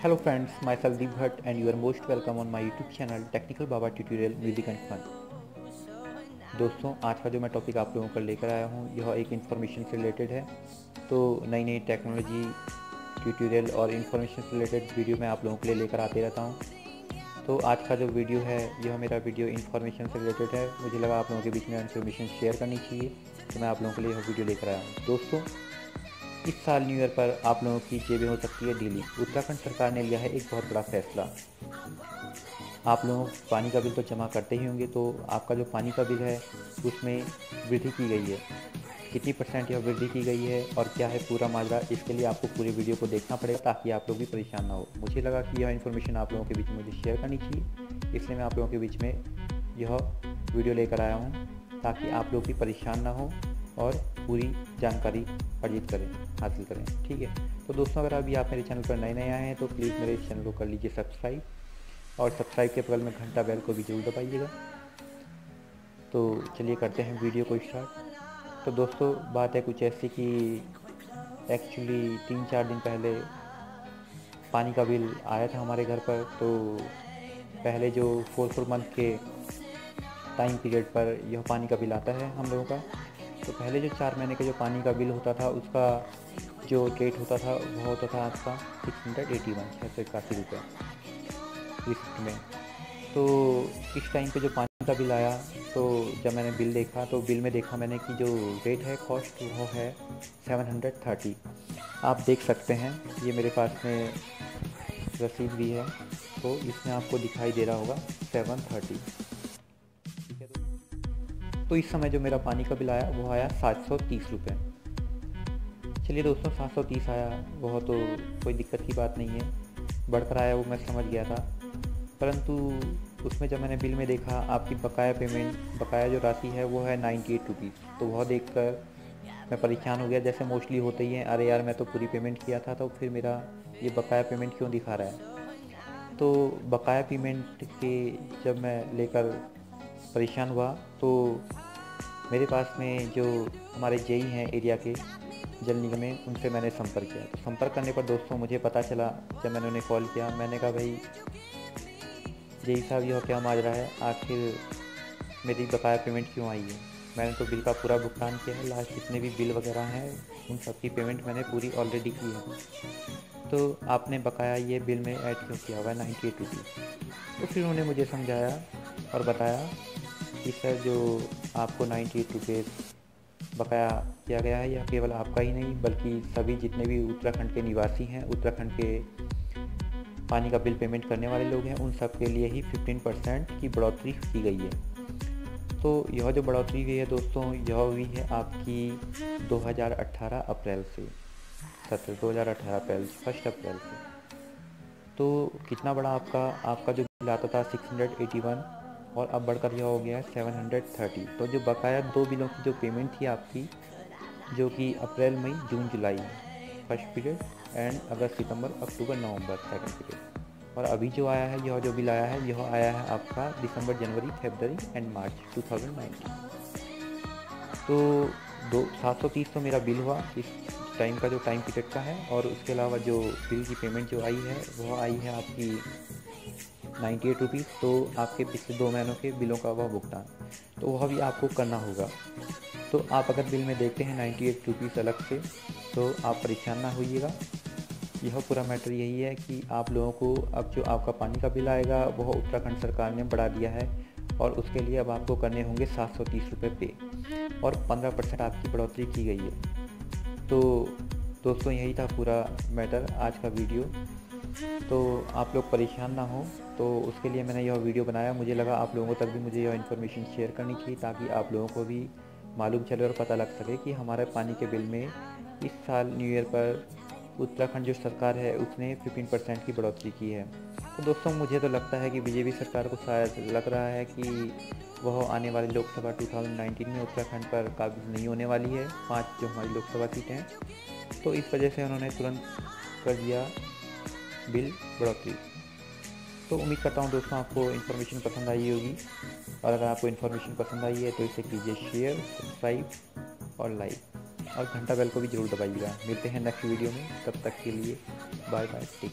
Hello friends, myself Deep Bhatt and you are most welcome on my YouTube channel Technical Baba Tutorial Music and Fun. दोस्तों आज का जो मैं topic आप लोगों को लेकर आया हूँ यह एक इन्फॉर्मेशन से रिलेटेड है। तो नई नई टेक्नोलॉजी ट्यूटोरियल और इन्फॉर्मेशन से रिलेटेड वीडियो मैं आप लोगों के लिए लेकर आते रहता हूँ। तो आज का जो वीडियो है यह मेरा वीडियो इन्फॉर्मेशन से रिलेटेड है। मुझे लगा आप लोगों के बीच में इन्फॉर्मेशन शेयर करनी चाहिए तो मैं आप लोगों के लिए यह वीडियो लेकर आया हूँ। दोस्तों इस साल न्यू ईयर पर आप लोगों की जेबें हो सकती है ढीली उत्तराखंड सरकार ने लिया है एक बहुत बड़ा फैसला। आप लोग पानी का बिल तो जमा करते ही होंगे तो आपका जो पानी का बिल है, उसमें वृद्धि की गई है। कितनी परसेंट यह वृद्धि की गई है और क्या है पूरा माजरा, इसके लिए आपको पूरे वीडियो को देखना पड़ेगा ताकि आप लोग भी परेशान ना हो। मुझे लगा कि यह इन्फॉर्मेशन आप लोगों के बीच में मुझे शेयर करनी चाहिए, इसलिए मैं आप लोगों के बीच में यह वीडियो लेकर आया हूँ ताकि आप लोग भी परेशान ना हो। और पूरी जानकारी अर्जित करें, हासिल करें, ठीक है? तो दोस्तों, अगर अभी आप मेरे चैनल पर नए नए आए हैं तो प्लीज़ मेरे चैनल को कर लीजिए सब्सक्राइब और सब्सक्राइब के बगल में घंटा बेल को भी ज़रूर दबाइएगा। तो चलिए करते हैं वीडियो को स्टार्ट तो दोस्तों, बात है कुछ ऐसी कि एक्चुअली तीन चार दिन पहले पानी का बिल आया था हमारे घर पर तो पहले जो फोर फोर मंथ के टाइम पीरियड पर यह पानी का बिल आता है हम लोगों का। तो पहले जो चार महीने का जो पानी का बिल होता था, उसका जो रेट होता था, वो होता था आपका सिक्स हंड्रेड एटी वन छः सौ इक्यासी रुपये। रिसिप्ट में। तो इस टाइम पे जो पानी का बिल आया तो जब मैंने बिल देखा तो बिल में देखा मैंने कि जो रेट है कॉस्ट वो है सेवन हंड्रेड थर्टी आप देख सकते हैं, ये मेरे पास में रसीद भी है तो इसमें आपको दिखाई दे रहा होगा सेवन थर्टी तो इस समय जो मेरा पानी का बिल आया, वो आया सात सौ तीस रुपये चलिए दोस्तों, सात सौ तीस आया वह तो कोई दिक्कत की बात नहीं है। बढ़कर आया वो मैं समझ गया था। परंतु उसमें जब मैंने बिल में देखा, आपकी बकाया पेमेंट, बकाया जो राशि है, वो है नाइन्टी एट रुपीज़ तो वह देख कर मैं परेशान हो गया। जैसे मोस्टली होते ही हैं, अरे यार, मैं तो पूरी पेमेंट किया था तो फिर मेरा ये बकाया पेमेंट क्यों दिखा रहा है? तो बकाया पेमेंट के जब मैं लेकर परेशान हुआ। तो मेरे पास में जो हमारे जेई हैं एरिया के जल निगम में, उनसे मैंने संपर्क किया। तो संपर्क करने पर दोस्तों मुझे पता चला, जब मैंने उन्हें कॉल किया, मैंने कहा, भाई, जेई साहब, यह क्या माजरा है? आखिर मेरी बकाया पेमेंट क्यों आई है? मैंने तो बिल का पूरा भुगतान किया है। लास्ट जितने भी बिल वगैरह हैं, उन सब की पेमेंट मैंने पूरी ऑलरेडी की है। तो आपने बकाया ये बिल में ऐड क्यों किया? हुआ है नाइन्टी एट रुपीज़। तो फिर उन्होंने मुझे समझाया और बताया कि सर जो आपको नाइन्टी एट बकाया किया गया है, यह केवल आपका ही नहीं, बल्कि सभी जितने भी उत्तराखंड के निवासी हैं, उत्तराखंड के पानी का बिल पेमेंट करने वाले लोग हैं, उन सब के लिए ही 15 परसेंट की बढ़ोतरी की गई है। तो यह जो बढ़ोतरी हुई है दोस्तों, यह हुई है आपकी 2018 अप्रैल से सत्र 2018 अप्रैल, फ़र्स्ट अप्रैल से। तो कितना बड़ा आपका आपका जो बिल आता था 681 और अब बढ़कर यह हो गया है 730 तो जो बकाया दो बिलों की जो पेमेंट थी आपकी, जो कि अप्रैल मई, जून, जुलाई फ़र्स्ट पीरियड एंड अगस्त, सितंबर, अक्टूबर, नवंबर सेकंड पीरियड और अभी जो आया है, यह जो बिल आया है, यह आया है आपका दिसंबर, जनवरी फेबररी एंड मार्च 2019 तो दो, सात सौ तीस तो मेरा बिल हुआ इस टाइम का, जो टाइम पीरियड का है। और उसके अलावा जो बिल की पेमेंट जो आई है, वह आई है आपकी नाइन्टी एट रुपीज़ तो आपके पिछले दो महीनों के बिलों का वह भुगतान। तो वह भी आपको करना होगा। तो आप अगर बिल में देखते हैं नाइन्टी एट रुपीज़ अलग से तो आप परेशान ना होइएगा। यह पूरा मैटर यही है कि आप लोगों को अब जो आपका पानी का बिल आएगा, वह उत्तराखंड सरकार ने बढ़ा दिया है और उसके लिए अब आपको करने होंगे सात सौ तीस रुपये पे और पंद्रह परसेंट आपकी बढ़ोतरी की गई है। तो दोस्तों, यही था पूरा मैटर आज का वीडियो। तो आप लोग परेशान ना हो। तो उसके लिए मैंने यह वीडियो बनाया। मुझे लगा आप लोगों तक भी मुझे यह इन्फॉर्मेशन शेयर करनी चाहिए, ताकि आप लोगों को भी मालूम चले और पता लग सके कि हमारे पानी के बिल में इस साल न्यू ईयर पर उत्तराखंड जो सरकार है, उसने 15 परसेंट की बढ़ोतरी की है। तो दोस्तों, मुझे तो लगता है कि बीजेपी सरकार को शायद लग रहा है कि वह आने वाली लोकसभा 2019 में उत्तराखंड पर काबिज नहीं होने वाली है। पाँच जो हमारी लोकसभा सीटें हैं। तो इस वजह से उन्होंने तुरंत कर दिया। बिल बढ़ोतरी तो उम्मीद करता हूँ दोस्तों आपको इन्फॉर्मेशन पसंद आई होगी। और अगर आपको इन्फॉर्मेशन पसंद आई है तो इसे कीजिए शेयर सब्सक्राइब और लाइक और घंटा बेल को भी ज़रूर दबाइएगा। मिलते हैं नेक्स्ट वीडियो में। तब तक के लिए बाय बाय टेक